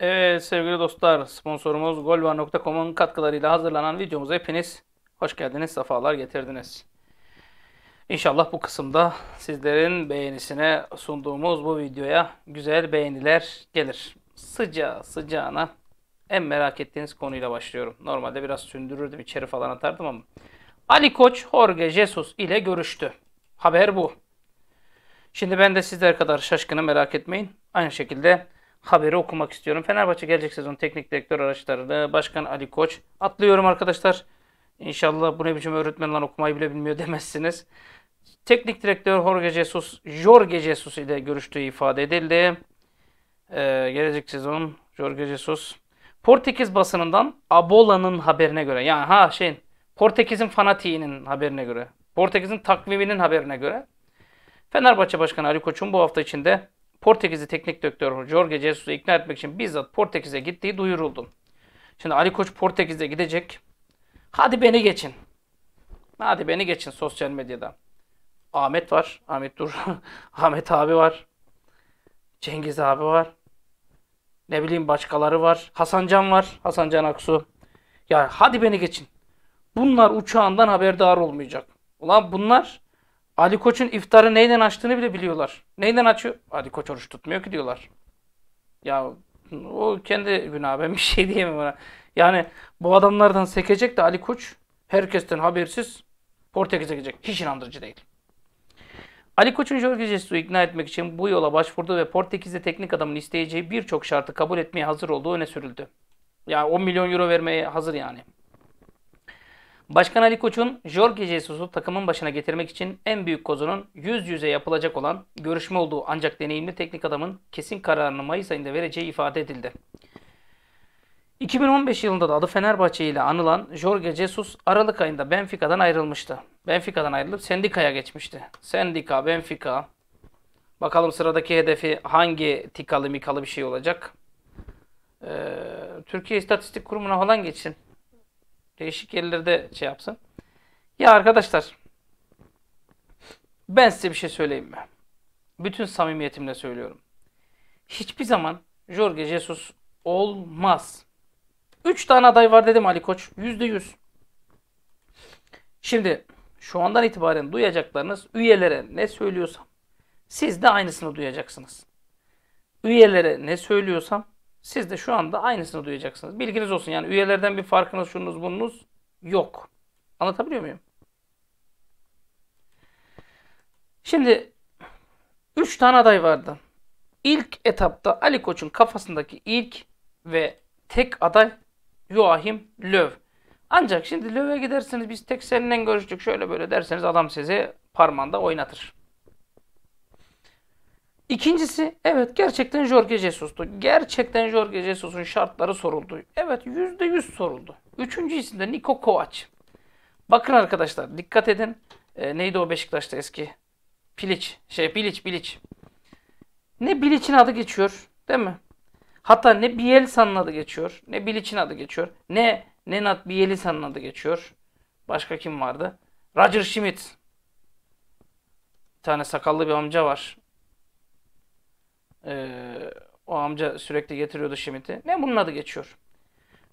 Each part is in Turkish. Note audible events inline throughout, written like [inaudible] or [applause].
Evet sevgili dostlar, sponsorumuz golvar.com'un katkılarıyla hazırlanan videomuza hepiniz hoş geldiniz, sefalar getirdiniz. İnşallah bu kısımda sizlerin beğenisine sunduğumuz bu videoya güzel beğeniler gelir. Sıcağı sıcağına en merak ettiğiniz konuyla başlıyorum. Normalde biraz sündürürdüm, içeri falan atardım ama. Ali Koç, Jorge Jesus ile görüştü. Haber bu. Şimdi ben de sizler kadar şaşkını merak etmeyin. Aynı şekilde haberi okumak istiyorum. Fenerbahçe gelecek sezon teknik direktör araçlarını Başkan Ali Koç. Atlıyorum arkadaşlar. İnşallah bu ne biçim öğretmen lan okumayı bile bilmiyor [laughs] demezsiniz. Teknik direktör Jorge Jesus, Jorge Jesus ile görüştüğü ifade edildi. Ee, gelecek sezon Jorge Jesus. Portekiz basınından Abola'nın haberine göre yani ha şeyin Portekiz'in fanatiğinin haberine göre Portekiz'in takviminin haberine göre Fenerbahçe Başkanı Ali Koç'un bu hafta içinde Portekizli teknik direktör Jorge Jesus'u ikna etmek için bizzat Portekiz'e gittiği duyuruldu. Şimdi Ali Koç Portekiz'e gidecek. Hadi beni geçin. Hadi beni geçin sosyal medyada. Ahmet var. Ahmet Dur. [laughs] Ahmet abi var. Cengiz abi var. Ne bileyim başkaları var. Hasan Can var. Hasan Can Aksu. Ya hadi beni geçin. Bunlar uçağından haberdar olmayacak. Ulan bunlar Ali Koç'un iftarı neyden açtığını bile biliyorlar. Neyden açıyor? Ali Koç oruç tutmuyor ki diyorlar. Ya o kendi günah ben bir şey diyemem ona. Yani bu adamlardan sekecek de Ali Koç herkesten habersiz Portekiz'e gidecek. Hiç inandırıcı değil. Ali Koç'un Jorge Jesus'u ikna etmek için bu yola başvurdu ve Portekiz'de teknik adamın isteyeceği birçok şartı kabul etmeye hazır olduğu öne sürüldü. Ya 10 milyon euro vermeye hazır yani. Başkan Ali Koç'un Jorge Jesus'u takımın başına getirmek için en büyük kozunun yüz yüze yapılacak olan görüşme olduğu ancak deneyimli teknik adamın kesin kararını Mayıs ayında vereceği ifade edildi. 2015 yılında da adı Fenerbahçe ile anılan Jorge Jesus Aralık ayında Benfica'dan ayrılmıştı. Benfica'dan ayrılıp Sendika'ya geçmişti. Sendika, Benfica. Bakalım sıradaki hedefi hangi tikalı mikalı bir şey olacak. Ee, Türkiye İstatistik Kurumu'na falan geçsin. Değişik yerlerde şey yapsın. Ya arkadaşlar ben size bir şey söyleyeyim mi? Bütün samimiyetimle söylüyorum. Hiçbir zaman Jorge Jesus olmaz. 3 tane aday var dedim Ali Koç. %100. Şimdi şu andan itibaren duyacaklarınız üyelere ne söylüyorsam siz de aynısını duyacaksınız. Üyelere ne söylüyorsam siz de şu anda aynısını duyacaksınız. Bilginiz olsun yani üyelerden bir farkınız şunuz bununuz yok. Anlatabiliyor muyum? Şimdi 3 tane aday vardı. İlk etapta Ali Koç'un kafasındaki ilk ve tek aday Joachim Löw. Ancak şimdi Löw'e giderseniz biz tek seninle görüştük şöyle böyle derseniz adam sizi parmağında oynatır. İkincisi evet gerçekten Jorge Jesus'tu. Gerçekten Jorge Jesus'un şartları soruldu. Evet yüzde yüz soruldu. Üçüncü isim de Niko Kovac. Bakın arkadaşlar dikkat edin. E, neydi o Beşiktaş'ta eski? Piliç. Şey Bilic Bilic. Ne Bilic'in adı geçiyor değil mi? Hatta ne Bielsa'nın adı geçiyor. Ne Bilic'in adı geçiyor. Ne Nenad Bielitsa'nın adı geçiyor. Başka kim vardı? Roger Schmidt. Bir tane sakallı bir amca var. Ee, o amca sürekli getiriyordu Schmidt'i. Ne bunun adı geçiyor.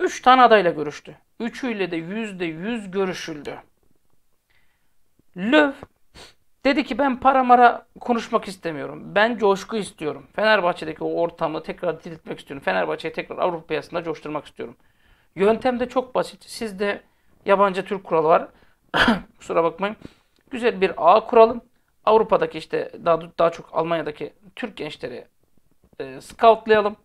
Üç tane adayla görüştü. Üçüyle de yüzde yüz görüşüldü. Löw dedi ki ben para mara konuşmak istemiyorum. Ben coşku istiyorum. Fenerbahçe'deki o ortamı tekrar diriltmek istiyorum. Fenerbahçe'yi tekrar Avrupa piyasasında coşturmak istiyorum. Yöntem de çok basit. Sizde yabancı Türk kuralı var. [coughs] Kusura bakmayın. Güzel bir ağ kuralım. Avrupa'daki işte daha daha çok Almanya'daki Türk gençleri e, scoutlayalım.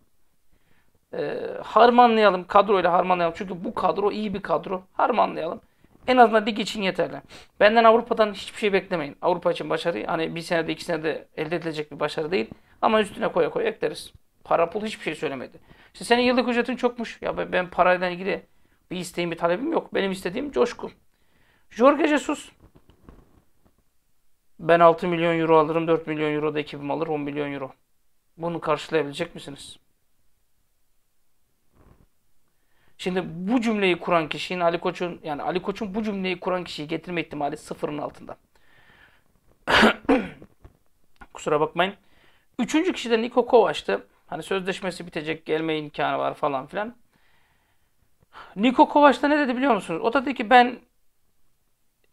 E, harmanlayalım. Kadroyla harmanlayalım. Çünkü bu kadro iyi bir kadro. Harmanlayalım. En azından lig için yeterli. Benden Avrupa'dan hiçbir şey beklemeyin. Avrupa için başarı hani bir senede iki senede elde edilecek bir başarı değil. Ama üstüne koya koya ekleriz. Para pul hiçbir şey söylemedi. İşte senin yıllık ücretin çokmuş. Ya ben, ben parayla ilgili bir isteğim bir talebim yok. Benim istediğim coşku. Jorge Jesus ben 6 milyon euro alırım, 4 milyon euro da ekibim alır, 10 milyon euro. Bunu karşılayabilecek misiniz? Şimdi bu cümleyi kuran kişinin Ali Koç'un yani Ali Koç'un bu cümleyi kuran kişiyi getirme ihtimali sıfırın altında. [coughs] Kusura bakmayın. Üçüncü kişi de Niko Kovac'tı. Hani sözleşmesi bitecek, gelme imkanı var falan filan. Niko Kovac da ne dedi biliyor musunuz? O da dedi ki ben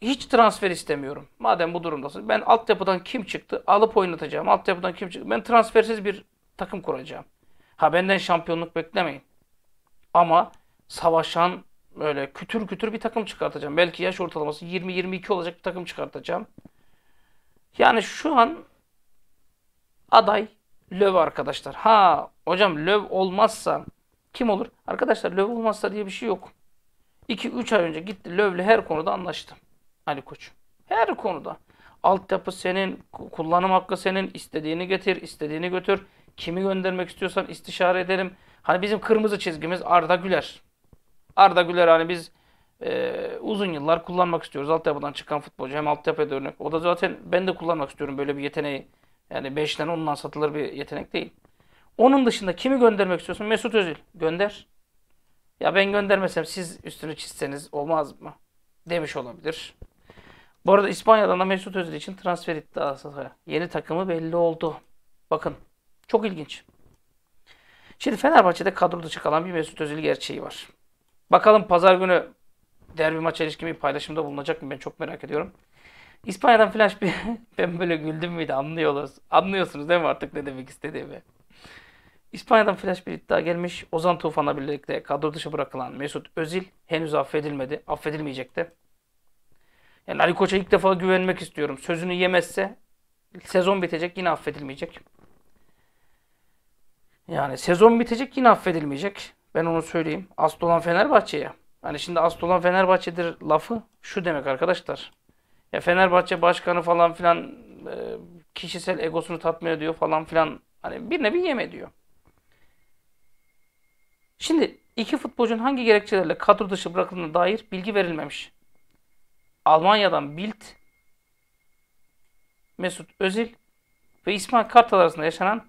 hiç transfer istemiyorum. Madem bu durumdasın. Ben altyapıdan kim çıktı? Alıp oynatacağım. Altyapıdan kim çıktı? Ben transfersiz bir takım kuracağım. Ha benden şampiyonluk beklemeyin. Ama savaşan böyle kütür kütür bir takım çıkartacağım. Belki yaş ortalaması 20-22 olacak bir takım çıkartacağım. Yani şu an aday Löw arkadaşlar. Ha hocam Löw olmazsa kim olur? Arkadaşlar Löw olmazsa diye bir şey yok. 2-3 ay önce gitti Löv'le her konuda anlaştı. Ali Koç. Her konuda. Altyapı senin, kullanım hakkı senin, istediğini getir, istediğini götür. Kimi göndermek istiyorsan istişare edelim. Hani bizim kırmızı çizgimiz Arda Güler. Arda Güler hani biz e, uzun yıllar kullanmak istiyoruz. Altyapıdan çıkan futbolcu hem altyapıda örnek. O da zaten ben de kullanmak istiyorum böyle bir yeteneği. Yani 5'ten 10'dan satılır bir yetenek değil. Onun dışında kimi göndermek istiyorsun? Mesut Özil. Gönder. Ya ben göndermesem siz üstünü çizseniz olmaz mı? Demiş olabilir. Bu arada İspanya'dan da Mesut Özil için transfer iddiası. Yeni takımı belli oldu. Bakın. Çok ilginç. Şimdi Fenerbahçe'de kadro dışı kalan bir Mesut Özil gerçeği var. Bakalım pazar günü derbi maça ilişkin bir paylaşımda bulunacak mı? Ben çok merak ediyorum. İspanya'dan flash bir [laughs] ben böyle güldüm müydü anlıyoruz. Anlıyorsunuz değil mi artık ne demek istediğimi? İspanya'dan flash bir iddia gelmiş. Ozan Tufan'la birlikte kadro dışı bırakılan Mesut Özil henüz affedilmedi. Affedilmeyecek de. Yani Ali Koç'a ilk defa güvenmek istiyorum. Sözünü yemezse sezon bitecek yine affedilmeyecek. Yani sezon bitecek yine affedilmeyecek. Ben onu söyleyeyim. Asıl olan Fenerbahçe'ye. Hani şimdi asıl olan Fenerbahçe'dir lafı şu demek arkadaşlar. Ya Fenerbahçe başkanı falan filan e, kişisel egosunu tatmin ediyor falan filan. Hani bir nevi yem ediyor. Şimdi iki futbolcunun hangi gerekçelerle kadro dışı bırakıldığına dair bilgi verilmemiş. Almanya'dan Bild, Mesut Özil ve İsmail Kartal arasında yaşanan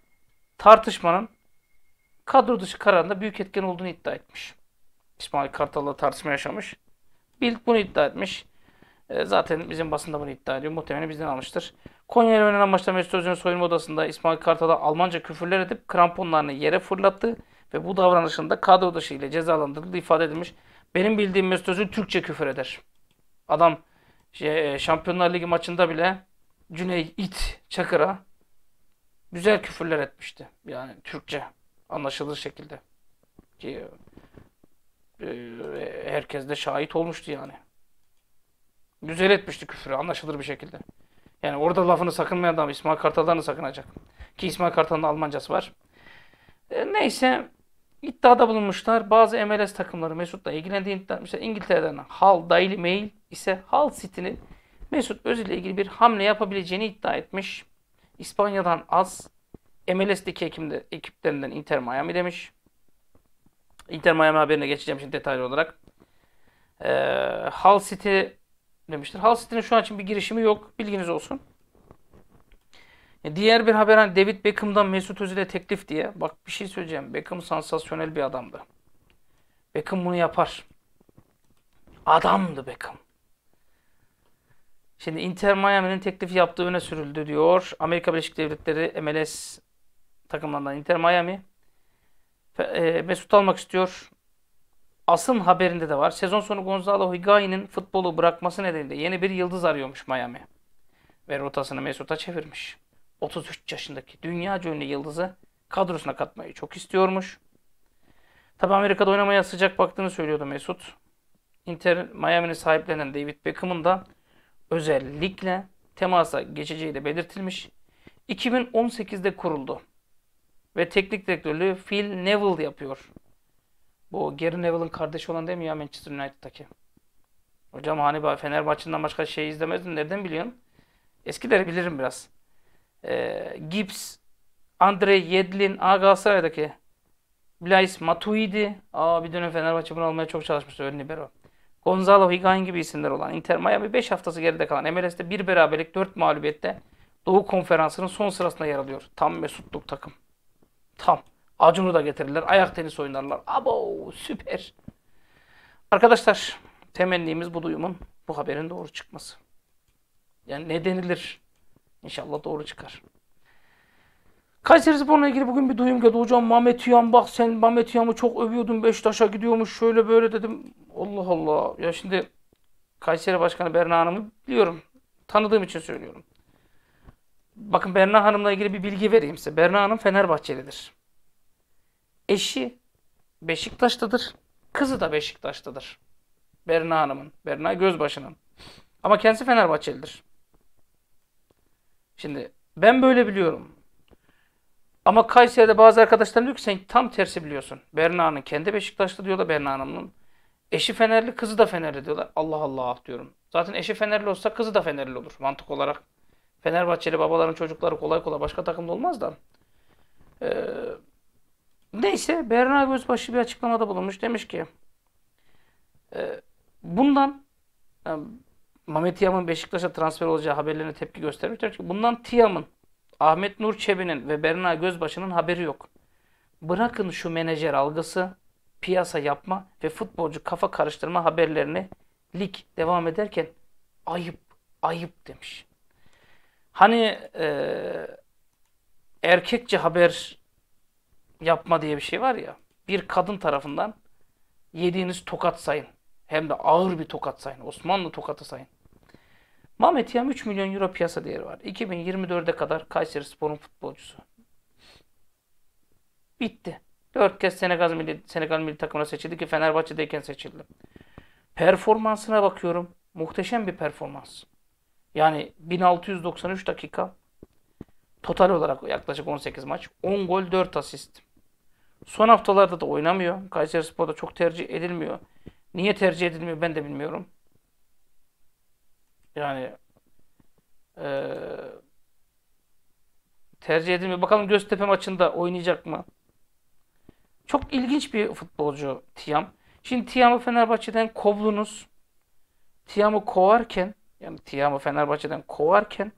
tartışmanın kadro dışı kararında büyük etken olduğunu iddia etmiş. İsmail Kartal'la tartışma yaşamış. Bild bunu iddia etmiş. E, zaten bizim basında bunu iddia ediyor. Muhtemelen bizden almıştır. Konya ile oynanan maçta Mesut Özil'in soyunma odasında İsmail Kartal'a Almanca küfürler edip kramponlarını yere fırlattı ve bu davranışında kadro dışı ile cezalandırıldığı ifade edilmiş. Benim bildiğim Mesut Özil Türkçe küfür eder. Adam şey, Şampiyonlar Ligi maçında bile Cüney İt Çakır'a güzel küfürler etmişti. Yani Türkçe anlaşılır şekilde. Ki e, herkes de şahit olmuştu yani. Güzel etmişti küfürü anlaşılır bir şekilde. Yani orada lafını sakınmayan adam İsmail Kartal'dan da sakınacak. Ki İsmail Kartal'ın Almancası var. E, neyse iddiada bulunmuşlar. Bazı MLS takımları Mesut'la ilgilendiğini iddia etmişler. İngiltere'den Hull Daily Mail ise Hull City'nin Mesut Özil ile ilgili bir hamle yapabileceğini iddia etmiş. İspanya'dan az MLS'deki ekimde, ekiplerinden Inter Miami demiş. Inter Miami haberine geçeceğim şimdi detaylı olarak. Ee, Hull City demiştir. Hull City'nin şu an için bir girişimi yok. Bilginiz olsun. Diğer bir haber hani David Beckham'dan Mesut Özil'e teklif diye. Bak bir şey söyleyeceğim. Beckham sansasyonel bir adamdı. Beckham bunu yapar. Adamdı Beckham. Şimdi Inter Miami'nin teklifi yaptığı öne sürüldü diyor. Amerika Birleşik Devletleri MLS takımlarından Inter Miami. E, Mesut almak istiyor. Asım haberinde de var. Sezon sonu Gonzalo Higuain'in futbolu bırakması nedeniyle yeni bir yıldız arıyormuş Miami. Ve rotasını Mesut'a çevirmiş. 33 yaşındaki dünya ünlü yıldızı kadrosuna katmayı çok istiyormuş. Tabi Amerika'da oynamaya sıcak baktığını söylüyordu Mesut. Inter Miami'nin sahiplenen David Beckham'ın da özellikle temasa geçeceği de belirtilmiş. 2018'de kuruldu. Ve teknik direktörlüğü Phil Neville yapıyor. Bu Gary Neville'ın kardeşi olan değil mi ya Manchester United'daki? Hocam hani Fenerbahçe'den başka şey izlemezdin. Nereden biliyorsun? Eskileri bilirim biraz. Ee, Gibbs, Andre Yedlin, A Galatasaray'daki Blaise Matuidi. Aa bir dönem Fenerbahçe bunu almaya çok çalışmıştı. Ön libero. Gonzalo Higuain gibi isimler olan Inter Miami 5 haftası geride kalan MLS'te bir beraberlik 4 mağlubiyette Doğu Konferansı'nın son sırasında yer alıyor. Tam mesutluk takım. Tam. Acun'u da getirirler. Ayak tenis oynarlar. Abo süper. Arkadaşlar temennimiz bu duyumun bu haberin doğru çıkması. Yani ne denilir? İnşallah doğru çıkar. Kayseri Spor'la ilgili bugün bir duyum geldi. Hocam Mehmet Yan bak sen Mehmet Yan'ı çok övüyordun. Beşiktaş'a gidiyormuş şöyle böyle dedim. Allah Allah. Ya şimdi Kayseri Başkanı Berna Hanım'ı biliyorum. Tanıdığım için söylüyorum. Bakın Berna Hanım'la ilgili bir bilgi vereyim size. Berna Hanım Fenerbahçelidir. Eşi Beşiktaş'tadır. Kızı da Beşiktaş'tadır. Berna Hanım'ın. Berna Gözbaşı'nın. Ama kendisi Fenerbahçelidir. Şimdi ben böyle biliyorum. Ama Kayseri'de bazı arkadaşlarım diyor ki sen tam tersi biliyorsun. Berna'nın kendi Beşiktaşlı diyorlar Berna Hanım'ın. Eşi Fenerli, kızı da Fenerli diyorlar. Allah Allah diyorum. Zaten eşi Fenerli olsa kızı da Fenerli olur mantık olarak. Fenerbahçeli babaların çocukları kolay kolay başka takımda olmaz da. Ee, neyse Berna Gözbaşı bir açıklamada bulunmuş. Demiş ki e, bundan e, Mehmet Tiam'ın Beşiktaş'a transfer olacağı haberlerine tepki göstermiş. Demiş ki bundan Tiam'ın Ahmet Nur Çebi'nin ve Berna Gözbaşı'nın haberi yok. Bırakın şu menajer algısı, piyasa yapma ve futbolcu kafa karıştırma haberlerini lig devam ederken ayıp, ayıp demiş. Hani e, erkekçe haber yapma diye bir şey var ya. Bir kadın tarafından yediğiniz tokat sayın. Hem de ağır bir tokat sayın. Osmanlı tokatı sayın. Mehmet Yam 3 milyon euro piyasa değeri var. 2024'e kadar Kayseri Spor'un futbolcusu. Bitti. 4 kez Senegal milli, Senegal milli takımına seçildi ki Fenerbahçe'deyken seçildi. Performansına bakıyorum. Muhteşem bir performans. Yani 1693 dakika total olarak yaklaşık 18 maç. 10 gol 4 asist. Son haftalarda da oynamıyor. Kayseri Spor'da çok tercih edilmiyor. Niye tercih edilmiyor ben de bilmiyorum. Yani ee, tercih edilmiyor. Bakalım Göztepe maçında oynayacak mı? Çok ilginç bir futbolcu Tiam. Şimdi Tiam'ı Fenerbahçe'den kovdunuz. Tiam'ı kovarken yani Tiam'ı Fenerbahçe'den kovarken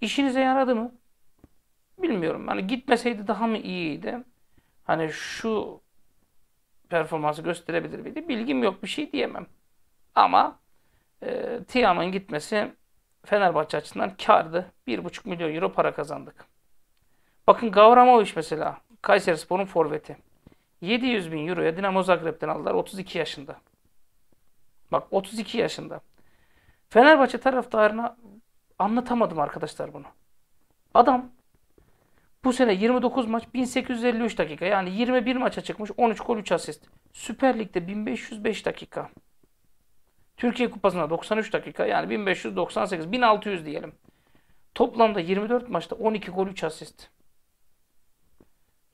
işinize yaradı mı? Bilmiyorum. Hani gitmeseydi daha mı iyiydi? Hani şu performansı gösterebilir miydi? Bilgim yok. Bir şey diyemem. Ama e, Tiam'ın gitmesi Fenerbahçe açısından kardı. 1,5 milyon euro para kazandık. Bakın Gavramovic mesela. Kayseri Spor'un forveti. 700 bin euroya Dinamo Zagreb'den aldılar. 32 yaşında. Bak 32 yaşında. Fenerbahçe taraftarına anlatamadım arkadaşlar bunu. Adam bu sene 29 maç 1853 dakika. Yani 21 maça çıkmış 13 gol 3 asist. Süper Lig'de 1505 dakika. Türkiye Kupası'nda 93 dakika yani 1598 1600 diyelim. Toplamda 24 maçta 12 gol 3 asist.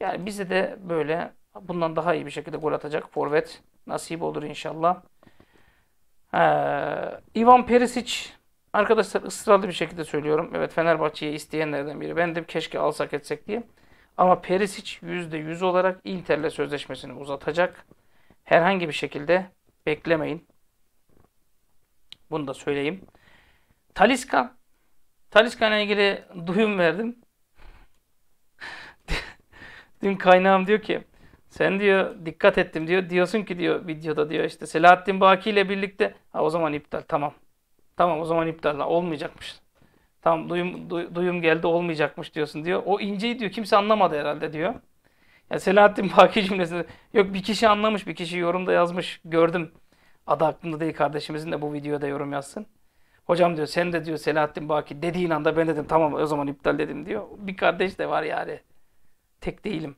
Yani bize de böyle bundan daha iyi bir şekilde gol atacak forvet nasip olur inşallah. Ee, Ivan Perisic arkadaşlar ısrarlı bir şekilde söylüyorum. Evet Fenerbahçe'yi isteyenlerden biri. Ben de keşke alsak etsek diye. Ama Perisic %100 olarak Inter'le sözleşmesini uzatacak. Herhangi bir şekilde beklemeyin. Bunu da söyleyeyim. Taliska. Taliska ile ilgili duyum verdim. [laughs] Dün kaynağım diyor ki sen diyor dikkat ettim diyor. Diyorsun ki diyor videoda diyor işte Selahattin Baki ile birlikte ha, o zaman iptal tamam. Tamam o zaman iptal olmayacakmış. Tamam duyum, du, duyum geldi olmayacakmış diyorsun diyor. O inceyi diyor kimse anlamadı herhalde diyor. Ya Selahattin Baki cümlesinde yok bir kişi anlamış bir kişi yorumda yazmış gördüm. Adı aklımda değil kardeşimizin de bu videoda yorum yazsın. Hocam diyor sen de diyor Selahattin Baki dediğin anda ben dedim tamam o zaman iptal dedim diyor. Bir kardeş de var yani. Tek değilim.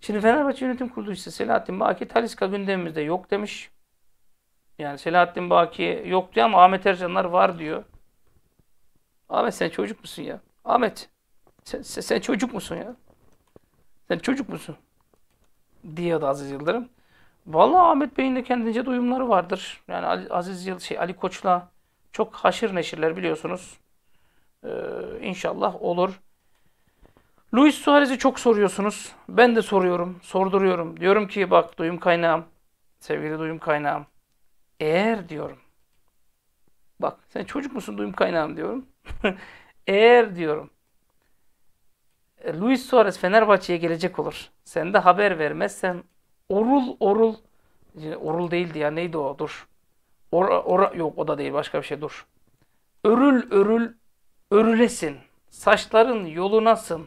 Şimdi Fenerbahçe Yönetim Kurulu işte Selahattin Baki Taliska gündemimizde yok demiş. Yani Selahattin Baki yok diyor ama Ahmet Ercanlar var diyor. Ahmet sen çocuk musun ya? Ahmet sen, sen, sen çocuk musun ya? Sen çocuk musun? Diyordu Aziz Yıldırım. Vallahi Ahmet Bey'in de kendince duyumları vardır. Yani Ali, Aziz Yıl şey Ali Koç'la çok haşır neşirler biliyorsunuz. Ee, inşallah olur. Luis Suarez'i çok soruyorsunuz. Ben de soruyorum, sorduruyorum. Diyorum ki bak duyum kaynağım, sevgili duyum kaynağım. Eğer diyorum. Bak sen çocuk musun duyum kaynağım diyorum. [laughs] Eğer diyorum. E, Luis Suarez Fenerbahçe'ye gelecek olur. Sen de haber vermezsen orul orul orul değildi ya neydi o dur. Or, or, yok o da değil başka bir şey dur. Örül örül örülesin. Saçların yolunasın.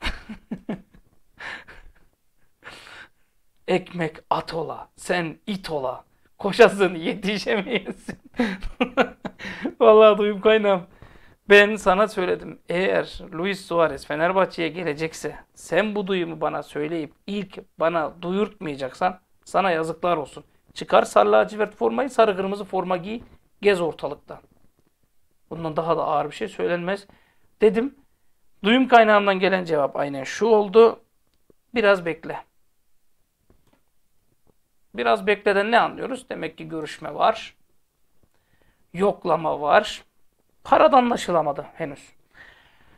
[laughs] Ekmek at ola, sen it ola. Koşasın yetişemeyesin. [laughs] Vallahi duyum kaynağım. Ben sana söyledim. Eğer Luis Suarez Fenerbahçe'ye gelecekse sen bu duyumu bana söyleyip ilk bana duyurtmayacaksan sana yazıklar olsun. Çıkar sarı lacivert formayı sarı kırmızı forma giy gez ortalıkta. Bundan daha da ağır bir şey söylenmez. Dedim. Duyum kaynağımdan gelen cevap aynen şu oldu. Biraz bekle. Biraz bekleden ne anlıyoruz? Demek ki görüşme var. Yoklama var. Paradan anlaşılamadı henüz.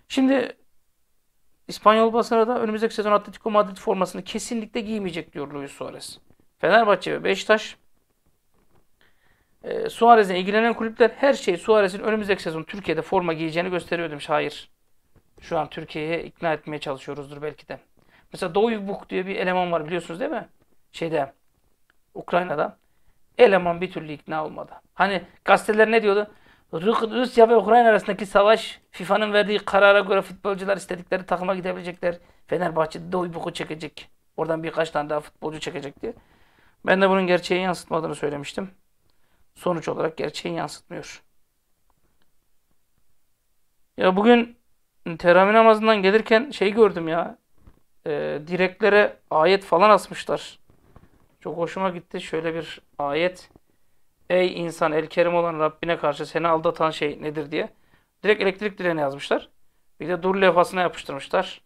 Şimdi İspanyol basını da önümüzdeki sezon Atletico Madrid formasını kesinlikle giymeyecek diyor Luis Suarez. Fenerbahçe ve Beşiktaş e, Suarez'le ilgilenen kulüpler her şey Suarez'in önümüzdeki sezon Türkiye'de forma giyeceğini gösteriyor demiş. Hayır. Şu an Türkiye'ye ikna etmeye çalışıyoruzdur belki de. Mesela Doğu Buk diye bir eleman var biliyorsunuz değil mi? Şeyde Ukrayna'da. Eleman bir türlü ikna olmadı. Hani gazeteler ne diyordu? Rusya ve Ukrayna arasındaki savaş FIFA'nın verdiği karara göre futbolcular istedikleri takıma gidebilecekler. Fenerbahçe Doğu Buk'u çekecek. Oradan birkaç tane daha futbolcu çekecek diye. Ben de bunun gerçeği yansıtmadığını söylemiştim. Sonuç olarak gerçeği yansıtmıyor. Ya bugün teravih namazından gelirken şey gördüm ya. E, direklere ayet falan asmışlar. Çok hoşuma gitti. Şöyle bir ayet. Ey insan el kerim olan Rabbine karşı seni aldatan şey nedir diye. Direkt elektrik direğine yazmışlar. Bir de dur levhasına yapıştırmışlar.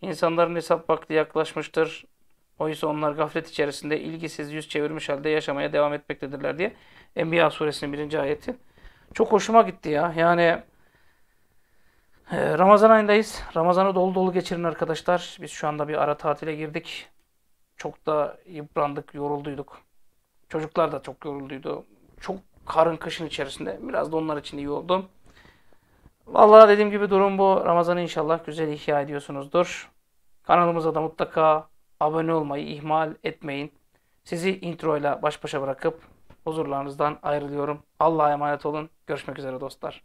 İnsanların hesap vakti yaklaşmıştır. Oysa onlar gaflet içerisinde ilgisiz yüz çevirmiş halde yaşamaya devam etmektedirler diye. Enbiya suresinin birinci ayeti. Çok hoşuma gitti ya. Yani e, Ramazan ayındayız. Ramazan'ı dolu dolu geçirin arkadaşlar. Biz şu anda bir ara tatile girdik. Çok da yıprandık, yorulduyduk. Çocuklar da çok yorulduydu. Çok karın kışın içerisinde. Biraz da onlar için iyi oldu. Vallahi dediğim gibi durum bu. Ramazan'ı inşallah güzel ihya ediyorsunuzdur. Kanalımıza da mutlaka abone olmayı ihmal etmeyin. Sizi intro ile baş başa bırakıp huzurlarınızdan ayrılıyorum. Allah'a emanet olun. Görüşmek üzere dostlar.